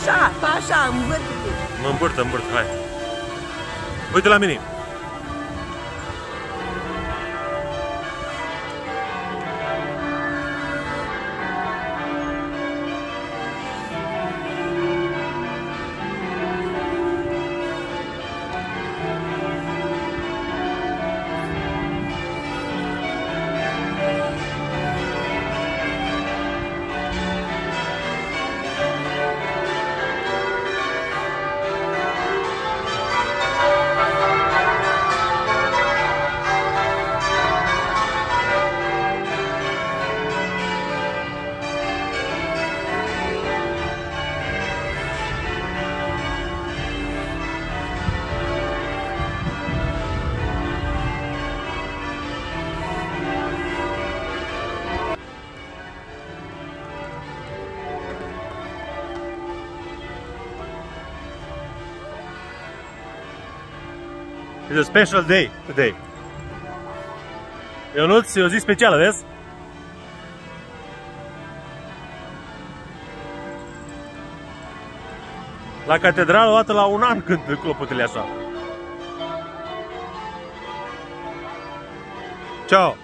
așa, fa așa, învârt Mă îmbârt, îmbârt, hai. Uite la mine. It's a special day today. Ionuț, e o zi specială, vezi? La catedrală o dată la un an când clopotele așa. Ciao!